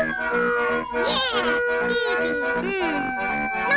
Yeah, baby. Hmm.